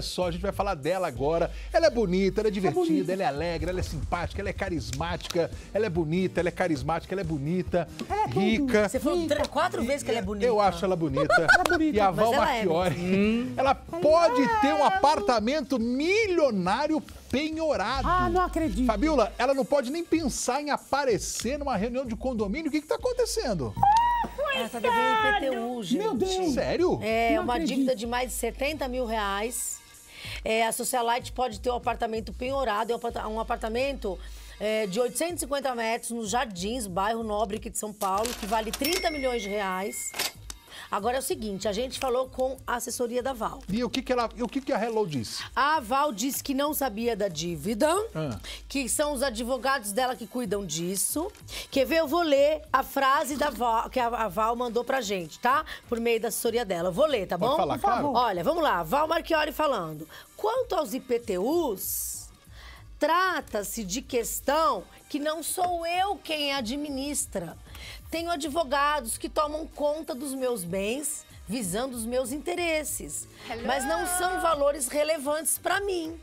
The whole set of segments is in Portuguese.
Olha só, a gente vai falar dela agora. Ela é bonita, ela é divertida, ela é alegre, ela é simpática, ela é carismática, ela é bonita, ela é carismática, ela é bonita, Ela é rica. Você falou três- quatro vezes que ela é bonita. Eu acho ela bonita. é bonita. E a Val ela é Marchiori, ela pode ter um apartamento milionário penhorado. Ah, não acredito. Fabiola, ela não pode nem pensar em aparecer numa reunião de condomínio. O que que tá acontecendo? Ela tá devendo IPTU, gente. Meu Deus. Sério? É Não uma acredito. dívida de mais de 70 mil reais. É, a Socialite pode ter um apartamento penhorado, é um aparta- apartamento é, de 850 metros nos Jardins, bairro Nobre aqui de São Paulo, que vale 30 milhões de reais. Agora é o seguinte, a gente falou com a assessoria da Val. E o que que ela, o que que a Hello disse? A Val disse que não sabia da dívida, Ah. que são os advogados dela que cuidam disso. Quer ver? Eu vou ler a frase da Val, que a Val mandou pra gente, tá? Por meio da assessoria dela. Eu vou ler, tá Pode bom? falar, claro. Olha, vamos lá. Val Marchiori falando. Quanto aos IPTUs, trata-se de questão que não sou eu quem administra. Tenho advogados que tomam conta dos meus bens visando os meus interesses. Mas não são valores relevantes para mim.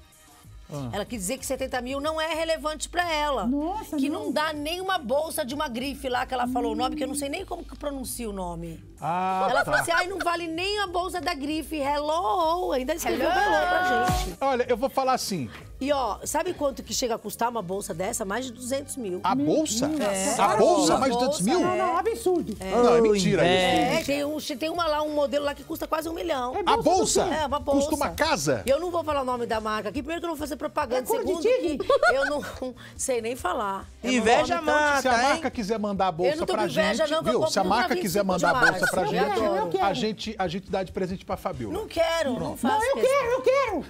Ah. Ela quis dizer que 70 mil não é relevante para ela. Nossa, que não. não dá nem uma bolsa de uma grife lá que ela falou o nome, que eu não sei nem como que pronuncia o nome. Ah, ela tá. falou assim, ai, não vale nem a bolsa da grife. Hello! Ainda escreveu hello, pra gente. Olha, eu vou falar assim. E ó, sabe quanto que chega a custar uma bolsa dessa? Mais de 200 mil. A bolsa? A É. bolsa, A mais de 200 bolsa, mil? Não, não, absurdo. Não, é mentira isso. É, tem, um, tem uma lá, um modelo lá que custa quase um milhão. É A bolsa? É, uma bolsa. Custa uma casa? Eu não vou falar o nome da marca aqui. Primeiro que eu não vou fazer propaganda. É Segundo que eu não sei nem falar. Eu não Inveja então, mata, Se a hein? marca quiser mandar a Eu bolsa não tô pra com inveja, gente, não, eu viu? Se a marca quiser 25 mandar a bolsa pra gente, Eu eu a gente, a gente dá de presente pra Fabiola. Não quero, não faço Não, eu quero, eu quero.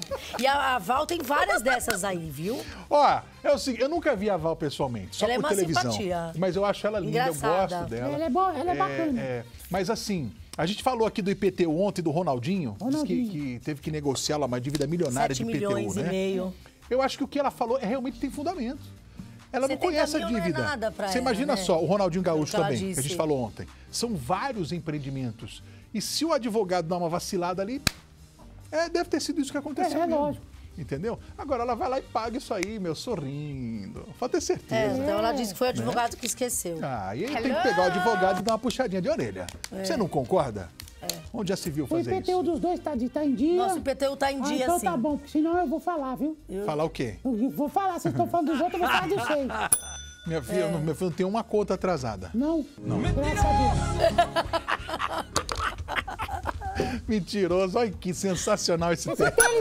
E a, a Val tem várias dessas aí, viu? Ó, é o seguinte, eu nunca vi a Val pessoalmente, só Ela é por uma televisão. simpatia. Mas eu acho ela linda, eu Engraçada. gosto dela. Ela é boa, ela é bacana. é. Mas assim, a gente falou aqui do IPTU ontem, do Ronaldinho, disse que, Ronaldinho. que teve que negociar lá uma dívida milionária 7 de IPTU, milhões né? e meio. Eu acho que o que ela falou é realmente tem fundamento. Ela não 70 conhece a mil não é dívida. nada pra Você ela, imagina né? só, o Ronaldinho Gaúcho que também, que a gente falou ontem. São vários empreendimentos. E se o advogado dá uma vacilada ali, é, deve ter sido isso que aconteceu. É, é lógico. Entendeu? Agora ela vai lá e paga isso aí, meu, sorrindo. Pode ter É, certeza. então ela disse que foi o advogado que esqueceu. Ah, e aí tem que pegar o advogado e dar uma puxadinha de orelha. Você não concorda? Onde já se viu O fazer IPTU isso? dos dois tá, de- tá em dia. Nosso IPTU tá em Ah, dia, então sim. tá bom, porque senão eu vou falar, viu? Falar o quê? Eu vou falar, vocês estão falando dos outros, eu vou falar de vocês. Minha filha, É. não, meu filho não tem uma conta atrasada. Não? Não. Graças a Deus. Mentiroso, olha que sensacional esse tema.